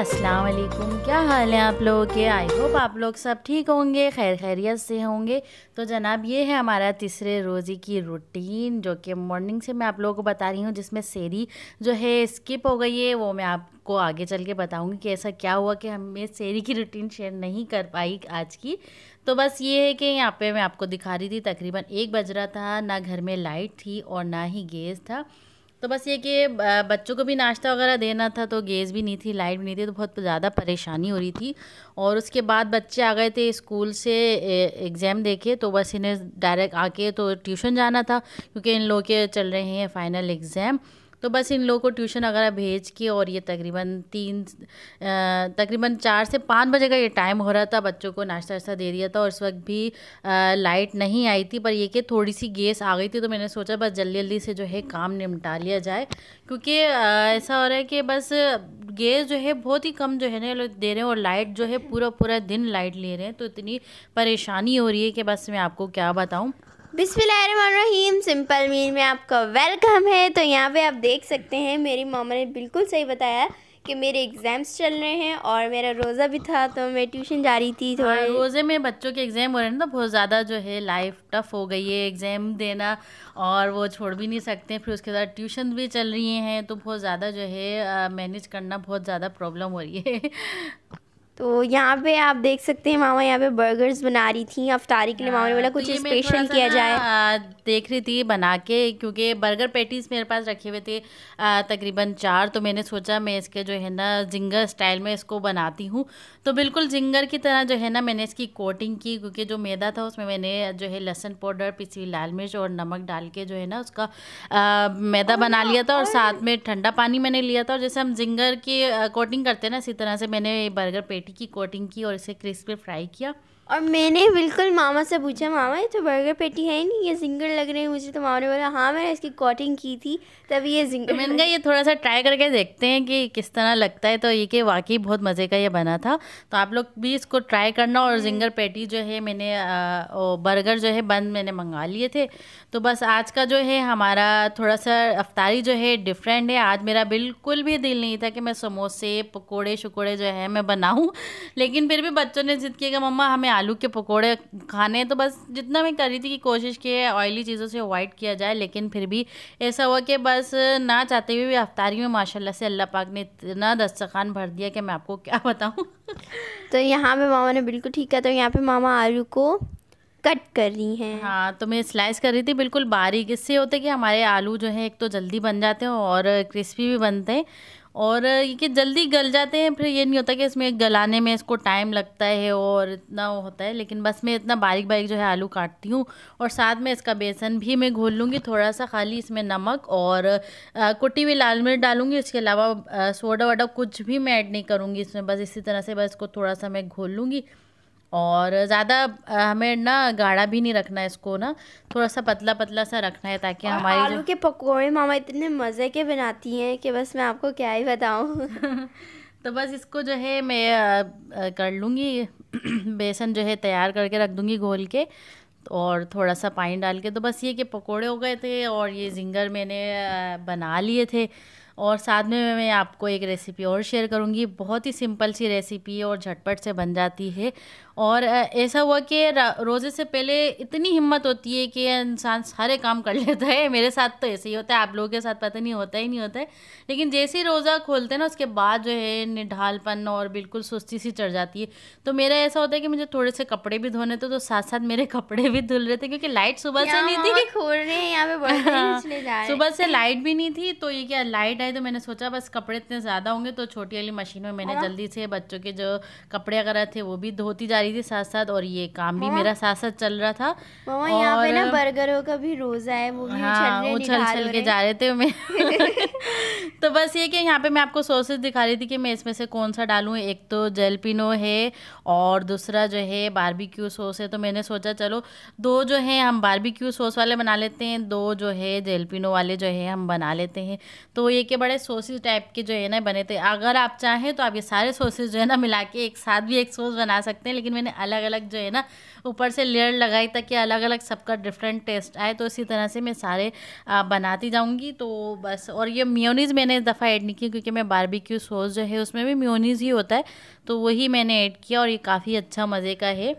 अस्सलाम वालेकुम क्या हाल है आप लोगों के? आई होप आप लोग सब ठीक होंगे, खैर खैरियत से होंगे। तो जनाब, ये है हमारा तीसरे रोज़े की रूटीन जो कि मॉर्निंग से मैं आप लोगों को बता रही हूँ, जिसमें सेरी जो है स्किप हो गई है, वो मैं आपको आगे चल के बताऊँगी कि ऐसा क्या हुआ कि हमें सेरी की रूटीन शेयर नहीं कर पाई आज की। तो बस ये है कि यहाँ पे मैं आपको दिखा रही थी, तकरीबन एक बज रहा था, ना घर में लाइट थी और ना ही गैस था। तो बस ये कि बच्चों को भी नाश्ता वगैरह देना था तो गैस भी नहीं थी, लाइट भी नहीं थी तो बहुत ज़्यादा परेशानी हो रही थी। और उसके बाद बच्चे आ गए थे स्कूल से एग्ज़ाम देखे तो बस इन्हें डायरेक्ट आके तो ट्यूशन जाना था, क्योंकि इन लोग के चल रहे हैं फ़ाइनल एग्ज़ाम। तो बस इन लोगों को ट्यूशन वगैरह भेज के और ये तकरीबन तीन तकरीबन चार से पाँच बजे का ये टाइम हो रहा था, बच्चों को नाश्ता वाश्ता दे दिया था और उस वक्त भी लाइट नहीं आई थी, पर ये कि थोड़ी सी गैस आ गई थी तो मैंने सोचा बस जल्दी जल्दी से जो है काम निपटा लिया जाए। क्योंकि ऐसा हो रहा है कि बस गैस जो है बहुत ही कम जो है ना दे रहे हैं और लाइट जो है पूरा पूरा दिन लाइट ले रहे हैं तो इतनी परेशानी हो रही है कि बस मैं आपको क्या बताऊँ। बिस्मिल्लाहिर्रहमानिर्रहीम सिंपल मील में आपका वेलकम है। तो यहाँ पे आप देख सकते हैं मेरी मामा ने बिल्कुल सही बताया कि मेरे एग्ज़ाम्स चल रहे हैं और मेरा रोज़ा भी था तो मैं ट्यूशन जा रही थी थोड़ा। हाँ, रोज़े में बच्चों के एग्ज़ाम हो रहे हैं ना तो बहुत ज़्यादा जो है लाइफ टफ हो गई है एग्ज़ाम देना और वो छोड़ भी नहीं सकते। फिर उसके बाद ट्यूशन भी चल रही हैं तो बहुत ज़्यादा जो है मैनेज करना बहुत ज़्यादा प्रॉब्लम हो रही है। तो यहाँ पे आप देख सकते हैं मामा यहाँ पे बर्गर्स बना रही थी अफ्तारी के लिए मामा ने बोला हाँ, कुछ तो स्पेशल किया जाए। देख रही थी बना के क्योंकि बर्गर पैटीज मेरे पास रखे हुए थे तकरीबन चार तो मैंने सोचा मैं इसके जो है ना जिंगर स्टाइल में इसको बनाती हूँ। तो बिल्कुल जिंगर की तरह जो है ना मैंने इसकी कोटिंग की क्योंकि जो मैदा था उसमें मैंने जो है लहसन पाउडर पिसी लाल मिर्च और नमक डाल के जो है ना उसका मैदा बना लिया था और साथ में ठंडा पानी मैंने लिया था। और जैसे हम जिंगर की कोटिंग करते हैं ना इसी तरह से मैंने बर्गर पेटी रोटी की कोटिंग की और इसे क्रिस्पी फ्राई किया। और मैंने बिल्कुल मामा से पूछा मामा ये तो बर्गर पेटी है नहीं ये जिंगर लग रहे हैं। मुझे तो मामा ने बोला हाँ मैंने इसकी कोटिंग की थी तभी ये जिंगर मैंने कहा ये थोड़ा सा ट्राई करके देखते हैं कि किस तरह लगता है। तो ये कि वाकई बहुत मज़े का ये बना था। तो आप लोग भी इसको ट्राई करना और जिंगर हम्म। पेटी जो है मैंने बर्गर जो है बंद मैंने मंगा लिए थे। तो बस आज का जो है हमारा थोड़ा सा अफ्तारी जो है डिफरेंट है। आज मेरा बिल्कुल भी दिल नहीं था कि मैं समोसे पकौड़े शकोड़े जो है मैं बनाऊँ। लेकिन फिर भी बच्चों ने जिद किया मम्मा हमें आलू के पकोड़े खाने तो बस जितना मैं कर रही थी कि कोशिश की है ऑयली चीज़ों से अवॉइड किया जाए लेकिन फिर भी ऐसा हुआ कि बस ना चाहते हुए भी अफ्तारी में माशाल्लाह से अल्लाह पाक ने इतना दस्तखान भर दिया कि मैं आपको क्या बताऊँ। तो यहाँ पे मामा ने बिल्कुल ठीक है तो यहाँ पे मामा आलू को कट कर रही हैं। हाँ तो मैं स्लाइस कर रही थी बिल्कुल बारीक। इससे होता है कि हमारे आलू जो है एक तो जल्दी बन जाते हैं और क्रिस्पी भी बनते हैं। और ये कि जल्दी गल जाते हैं, फिर ये नहीं होता कि इसमें गलाने में इसको टाइम लगता है और इतना होता है, लेकिन बस मैं इतना बारीक बारीक जो है आलू काटती हूँ और साथ में इसका बेसन भी मैं घोल लूँगी थोड़ा सा खाली इसमें नमक और कुटी हुई लाल मिर्च डालूँगी इसके अलावा सोडा वोडा कुछ भी मैं ऐड नहीं करूँगी इसमें, बस इसी तरह से बस इसको थोड़ा सा मैं घोल लूँगी। और ज़्यादा हमें ना गाढ़ा भी नहीं रखना है इसको ना थोड़ा सा पतला पतला सा रखना है ताकि हमारे आलू के पकौड़े मामा इतने मज़े के बनाती हैं कि बस मैं आपको क्या ही बताऊँ। तो बस इसको जो है मैं कर लूँगी बेसन जो है तैयार करके रख दूँगी घोल के और थोड़ा सा पानी डाल के तो बस ये कि पकोड़े हो गए थे और ये जिंगर मैंने बना लिए थे और साथ में मैं आपको एक रेसिपी और शेयर करूँगी। बहुत ही सिंपल सी रेसिपी और झटपट से बन जाती है। और ऐसा हुआ कि रोज़े से पहले इतनी हिम्मत होती है कि इंसान सारे काम कर लेता है। मेरे साथ तो ऐसे ही होता है। आप लोगों के साथ पता नहीं होता ही नहीं होता है। लेकिन जैसे ही रोज़ा खोलते हैं ना उसके बाद जो है निढालपन और बिल्कुल सुस्ती सी चढ़ जाती है। तो मेरा ऐसा होता है कि मुझे थोड़े से कपड़े भी धोने थे तो साथ साथ मेरे कपड़े भी धुल रहे थे क्योंकि लाइट सुबह से नहीं थी। खोल रहे हैं यहाँ पे हाँ, सुबह से लाइट भी नहीं थी तो ये क्या लाइट आई तो मैंने सोचा बस कपड़े इतने ज़्यादा होंगे तो छोटी वाली मशीन में मैंने हाँ। जल्दी से बच्चों के जो कपड़े वगैरह थे वो भी धोती जा रही थी साथ साथ और ये काम भी हाँ। मेरा साथ साथ चल रहा था। यहाँ पे ना बर्गरों का भी रोज़ा है वो भी हाँ उछल छल के जा रहे थे मैं तो बस ये कि यहाँ पे मैं आपको सॉसेज दिखा रही थी कि मैं इसमें से कौन सा डालूँ। एक तो जेलपिनो है और दूसरा जो है बारबेक्यू सॉस है। तो मैंने सोचा चलो दो जो है हम बारबेक्यू सॉस वाले बना लेते हैं दो जो है जेलपिनो वाले जो है हम बना लेते हैं। तो ये के बड़े सोसेज टाइप के जो है ना बने थे। अगर आप चाहें तो आप ये सारे सोसेज जो है ना मिला के एक साथ भी एक सोस बना सकते हैं, लेकिन मैंने अलग अलग जो है ना ऊपर से लेयर लगाई ताकि अलग अलग सबका डिफरेंट टेस्ट आए तो इसी तरह से मैं सारे बनाती जाऊँगी। तो बस, और ये म्योनीज़ मैंने इस दफ़ा ऐड नहीं की क्योंकि मैं बारबेक्यू सॉस जो है उसमें भी म्योनीज़ ही होता है तो वही मैंने ऐड किया और ये काफ़ी अच्छा मज़े का है।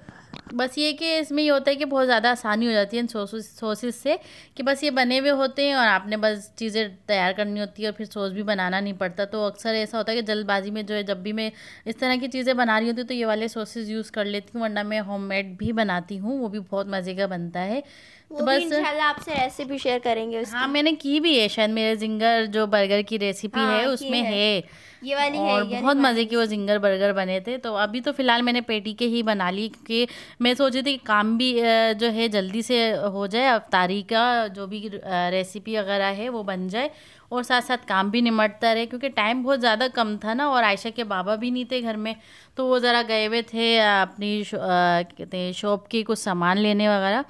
बस ये कि इसमें ये होता है कि बहुत ज़्यादा आसानी हो जाती है इन सोसेस से कि बस ये बने हुए होते हैं और आपने बस चीज़ें तैयार करनी होती है और फिर सॉस भी बनाना नहीं पड़ता। तो अक्सर ऐसा होता है कि जल्दबाजी में जो है, जब भी मैं इस तरह की चीज़ें बना रही होती हूँ तो ये वाले सोसेज़ यूज़ कर लेती हूँ, वरना मैं होम भी बनाती हूँ, वो भी बहुत मज़े का बनता है। तो बस आपसे रेसिपी शेयर करेंगे उसकी। हाँ मैंने की भी है शायद मेरे जिंगर जो बर्गर की रेसिपी हाँ, है उसमें है, है। ये वाली और है बहुत मज़े की वो जिंगर बर्गर बने थे। तो अभी तो फ़िलहाल मैंने पेटी के ही बना ली क्योंकि मैं सोच रही थी कि काम भी जो है जल्दी से हो जाए अवतारी का जो भी रेसिपी वगैरह है वो बन जाए। और साथ साथ काम भी निमटता रहे क्योंकि टाइम बहुत ज़्यादा कम था ना और आयशा के बाबा भी नहीं थे घर में। तो वो ज़रा गए हुए थे अपनी कहते हैं शॉप के कुछ सामान लेने वगैरह।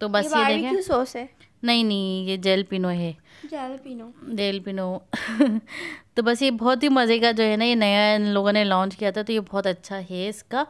तो बस ये, ये देखें सॉस है। नहीं नहीं ये जेल पिनो है। जेल पिनो। जेल पिनो। तो बस ये बहुत ही मज़े का जो है ना ये नया इन लोगों ने लॉन्च किया था तो ये बहुत अच्छा है इसका।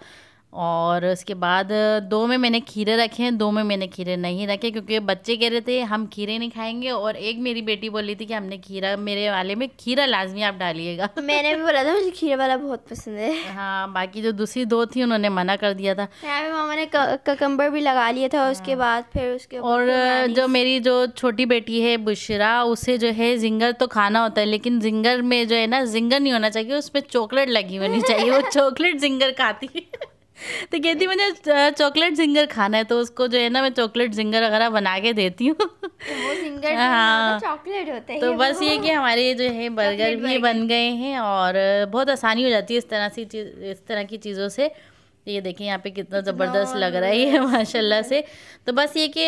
और उसके बाद दो में मैंने खीरे रखे हैं दो में मैंने खीरे नहीं रखे क्योंकि बच्चे कह रहे थे हम खीरे नहीं खाएँगे। और एक मेरी बेटी बोली थी कि हमने खीरा मेरे वाले में खीरा लाजमी आप डालिएगा। मैंने भी बोला था मुझे खीरे वाला बहुत पसंद है। हाँ बाकी जो दूसरी दो थी उन्होंने मना कर दिया था। मामा ने ककम्बर भी लगा लिया था उसके हाँ। बाद फिर उसके और जो मेरी जो छोटी बेटी है बुशरा उसे जो है जिंगर तो खाना होता है लेकिन जिंगर में जो है ना जिंगर नहीं होना चाहिए उसमें चॉकलेट लगी होनी चाहिए वो चॉकलेट जिंगर खाती है। तो कहती मुझे चॉकलेट जिंगर खाना है तो उसको जो है ना मैं चॉकलेट जिंगर वगैरह बना के देती हूँ। तो हाँ चॉकलेट होते हैं तो बस ये कि हमारे जो है बर्गर भी बन गए हैं और बहुत आसानी हो जाती है इस तरह से इस तरह की चीज़ों से। ये देखें यहाँ पे कितना ज़बरदस्त लग रहा है माशाल्लाह से। तो बस ये कि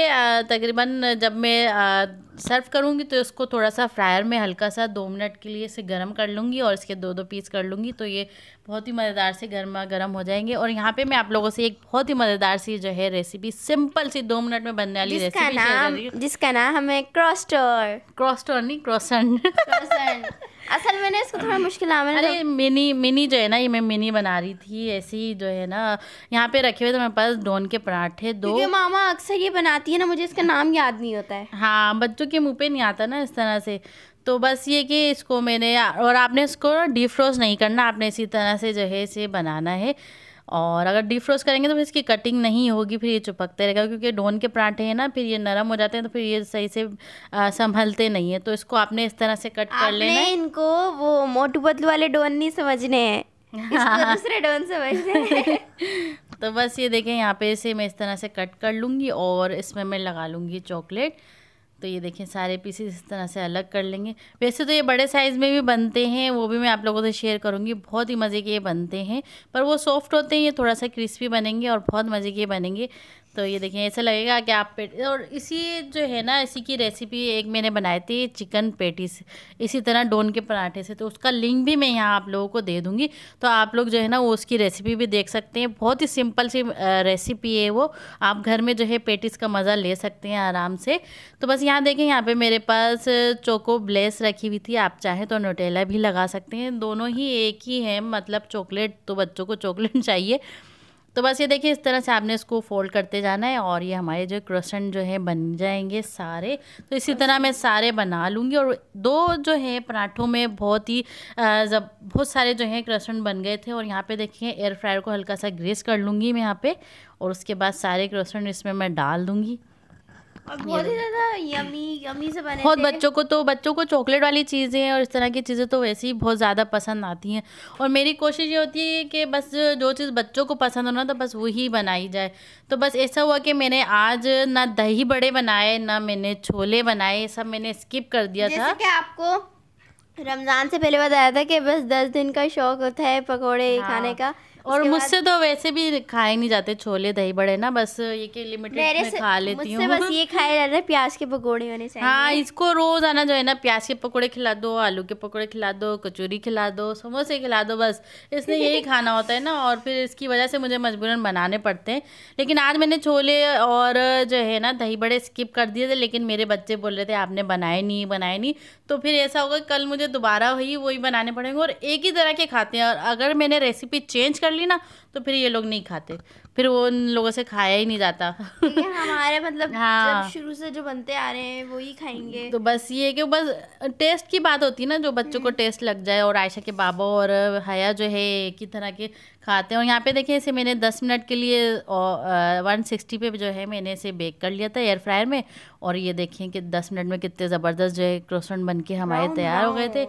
तकरीबन जब मैं सर्व करूँगी तो इसको थोड़ा सा फ्रायर में हल्का सा दो मिनट के लिए इसे गर्म कर लूँगी और इसके दो दो पीस कर लूँगी तो ये बहुत ही मज़ेदार से गर्मा गर्म हो जाएँगे। और यहाँ पे मैं आप लोगों से एक बहुत ही मज़ेदार सी जो है रेसिपी सिंपल सी दो मिनट में बनने वाली रेसिपी नाम जिसका नाम हमें क्रॉस्टर। क्रॉस्टर नहीं क्रॉसन असल मैंने इसको थोड़ा मुश्किल आ अरे मिनी मिनी जो है ना ये मैं मिनी बना रही थी ऐसी ही जो है ना यहाँ पे रखे हुए थे मेरे पास डोन के पराठे दो। मामा अक्सर ये बनाती है ना मुझे इसका नाम याद नहीं होता है। हाँ बच्चों के मुँह पे नहीं आता ना इस तरह से। तो बस ये कि इसको मैंने और आपने इसको डीप फ्रोज नहीं करना आपने इसी तरह से जो है इसे बनाना है। और अगर डीप फ्रोज करेंगे तो फिर इसकी कटिंग नहीं होगी फिर ये चिपकते रहेगा क्योंकि डोन के पराठे हैं ना फिर ये नरम हो जाते हैं तो फिर ये सही से संभलते नहीं है। तो इसको आपने इस तरह से कट कर लेना इनको वो मोटू पतलू वाले डोन नहीं समझने हैं। हाँ। दूसरे डोन समझने तो बस ये देखें यहाँ पे इसे मैं इस तरह से कट कर लूँगी और इसमें मैं लगा लूँगी चॉकलेट तो ये देखें सारे पीसेस इस तरह से अलग कर लेंगे। वैसे तो ये बड़े साइज़ में भी बनते हैं, वो भी मैं आप लोगों से शेयर करूँगी। बहुत ही मज़े के ये बनते हैं, पर वो सॉफ्ट होते हैं, ये थोड़ा सा क्रिस्पी बनेंगे और बहुत मज़े के बनेंगे। तो ये देखें ऐसा लगेगा कि आप पेट और इसी जो है ना, इसी की रेसिपी एक मैंने बनाई थी चिकन पेटिस इसी तरह डोन के पराठे से। तो उसका लिंक भी मैं यहाँ आप लोगों को दे दूँगी। तो आप लोग जो है ना, वो उसकी रेसिपी भी देख सकते हैं। बहुत ही सिंपल सी रेसिपी है वो। आप घर में जो है पेटिस का मज़ा ले सकते हैं आराम से। तो बस यहाँ देखें यहाँ पर मेरे पास चोको ब्लेस रखी हुई थी, आप चाहें तो नोटेला भी लगा सकते हैं। दोनों ही एक ही है मतलब चॉकलेट तो बच्चों को चॉकलेट चाहिए। तो बस ये देखिए, इस तरह से आपने इसको फोल्ड करते जाना है और ये हमारे जो क्रसन जो है, बन जाएँगे सारे। तो इसी तरह मैं सारे बना लूँगी और दो जो है, पराठों में बहुत ही जब बहुत सारे जो है क्रसन बन गए थे और यहाँ पे देखिए एयर फ्रायर को हल्का सा ग्रेस कर लूँगी मैं यहाँ पे और उसके बाद सारे क्रसन इसमें मैं डाल दूँगी। बहुत ही ज़्यादा यमी यमी से बने बहुत बच्चों को तो बच्चों को चॉकलेट वाली चीज़ें और इस तरह की चीज़ें तो वैसे ही बहुत ज़्यादा पसंद आती हैं। और मेरी कोशिश ये होती है कि बस जो चीज़ बच्चों को पसंद हो ना तो बस वही बनाई जाए। तो बस ऐसा हुआ कि मैंने आज ना दही बड़े बनाए ना मैंने छोले बनाए सब मैंने स्किप कर दिया था। कि आपको रमज़ान से पहले बताया था कि बस दस दिन का शौक होता है पकौड़े हाँ। खाने का। और मुझसे तो वैसे भी खाए नहीं जाते छोले दही बड़े ना बस ये के लिमिटेड में खा लेती मुझसे बस ये खाया जाता है प्याज के पकोड़े होने चाहिए। हाँ इसको रोज आना जो है ना प्याज के पकोड़े खिला दो आलू के पकोड़े खिला दो कचौरी खिला दो समोसे खिला दो बस। इसने यही खाना होता है ना और फिर इसकी वजह से मुझे मजबूरन बनाने पड़ते हैं। लेकिन आज मैंने छोले और जो है ना दही बड़े स्किप कर दिए थे लेकिन मेरे बच्चे बोल रहे थे आपने बनाए नहीं बनाए नहीं। तो फिर ऐसा होगा कल मुझे दोबारा वही वही बनाने पड़ेंगे और एक ही तरह के खाते हैं। और अगर मैंने रेसिपी चेंज कर ली ना तो फिर ये लोग नहीं खाते। फिर वो उन लोगों से खाया ही नहीं जाता। हमारे मतलब हाँ। शुरू से जो बनते आ रहे हैं वो ही खाएँगे। तो बस ये कि बस टेस्ट की बात होती है ना जो बच्चों को टेस्ट लग जाए और आयशा के बाबा और हया जो है एक ही तरह के खाते हैं। और यहाँ पे देखिए इसे मैंने 10 मिनट के लिए वन सिक्सटी पे जो है मैंने इसे बेक कर लिया था एयर फ्रायर में। और ये देखें कि 10 मिनट में कितने ज़बरदस्त जो है क्रोसन बन के हमारे तैयार हो गए थे।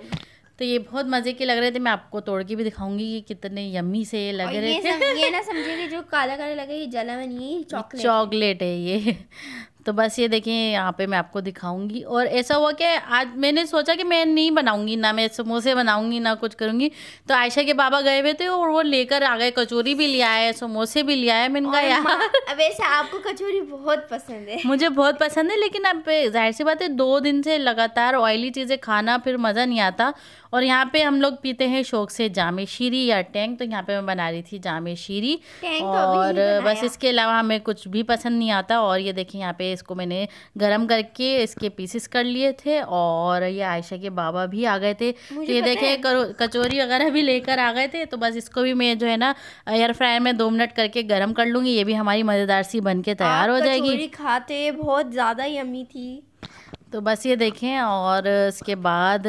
तो ये बहुत मज़े के लग रहे थे। मैं आपको तोड़ के भी दिखाऊँगी कि कितने यम्मी से ये लग ये रहे थे। सम, ये ना समझिए कि जो काला काला लगे ये जला में नहीं चॉकलेट चॉकलेट है ये। तो बस ये देखिए यहाँ पे मैं आपको दिखाऊँगी। और ऐसा हुआ कि आज मैंने सोचा कि मैं नहीं बनाऊँगी ना मैं समोसे बनाऊँगी ना कुछ करूँगी। तो आयशा के बाबा गए हुए थे और वो लेकर आ गए कचौरी भी लिया है समोसे भी लिया है मैंने कहा यार अब वैसे आपको कचौरी बहुत पसंद है। मुझे बहुत पसंद है लेकिन अब ज़ाहिर सी बात है दो दिन से लगातार ऑयली चीज़ें खाना फिर मज़ा नहीं आता। और यहाँ पे हम लोग पीते हैं शौक से जामे शीरी या टैंक तो यहाँ पे मैं बना रही थी जामे शीरी तो और बस इसके अलावा हमें कुछ भी पसंद नहीं आता। और ये देखिए यहाँ पे इसको मैंने गरम करके इसके पीसेस कर लिए थे और ये आयशा के बाबा भी आ गए थे। तो ये देखे कचोरी वगैरह भी लेकर आ गए थे तो बस इसको भी मैं जो है ना एयर फ्रायर में दो मिनट करके गर्म कर लूँगी ये भी हमारी मज़ेदार सी बन के तैयार हो जाएगी। खाते बहुत ज़्यादा यमी थी। तो बस ये देखें और इसके बाद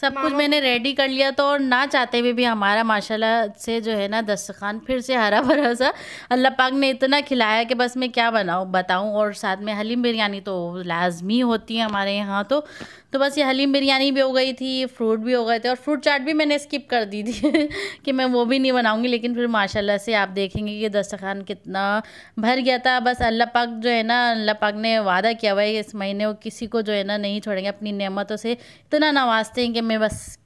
सब कुछ मैंने रेडी कर लिया तो और ना चाहते हुए भी भी हमारा माशाल्लाह से जो है ना दस्तखान फिर से हरा भरा सा अल्लाह पाक ने इतना खिलाया कि बस मैं क्या बनाऊँ बताऊँ। और साथ में हलीम बिरयानी तो लाजमी होती है हमारे यहाँ तो। तो बस ये हलीम बिरयानी भी हो गई थी, फ्रूट भी हो गए थे और फ्रूट चाट भी मैंने स्किप कर दी थी कि मैं वो भी नहीं बनाऊँगी, लेकिन फिर माशाल्लाह से आप देखेंगे कि दस्तरखान कितना भर गया था। बस अल्लाह पाक जो है ना, अल्लाह पाक ने वादा किया हुआ है इस महीने वो किसी को जो है ना नहीं छोड़ेंगे, अपनी नेमतों से इतना नवाजते हैं कि मैं बस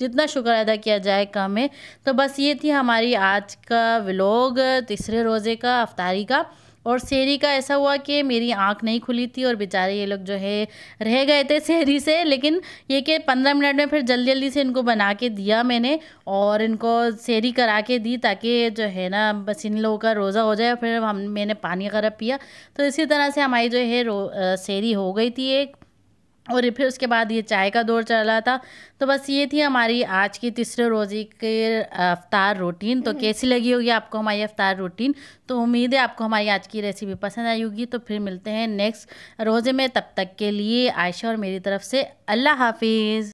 जितना शुक्र अदा किया जाए कम है तो बस ये थी हमारी आज का व्लॉग तीसरे रोज़े का, अफ्तारी का। और शेरी का ऐसा हुआ कि मेरी आँख नहीं खुली थी और बेचारे ये लोग जो है रह गए थे शेरी से, लेकिन ये कि पंद्रह मिनट में फिर जल्दी जल्दी से इनको बना के दिया मैंने और इनको शेरी करा के दी ताकि जो है ना बस इन लोगों का रोज़ा हो जाए फिर हम, मैंने पानी वगैरह पिया। तो इसी तरह से हमारी जो है रो शेरी हो गई थी एक। और फिर उसके बाद ये चाय का दौर चल रहा था। तो बस ये थी हमारी आज की तीसरे रोज़े के अफ्तार रूटीन तो कैसी लगी होगी आपको हमारी अफ्तार रूटीन तो उम्मीद है आपको हमारी आज की रेसिपी पसंद आई होगी। तो फिर मिलते हैं नेक्स्ट रोज़े में। तब तक के लिए आयशा और मेरी तरफ़ से अल्लाह हाफिज़।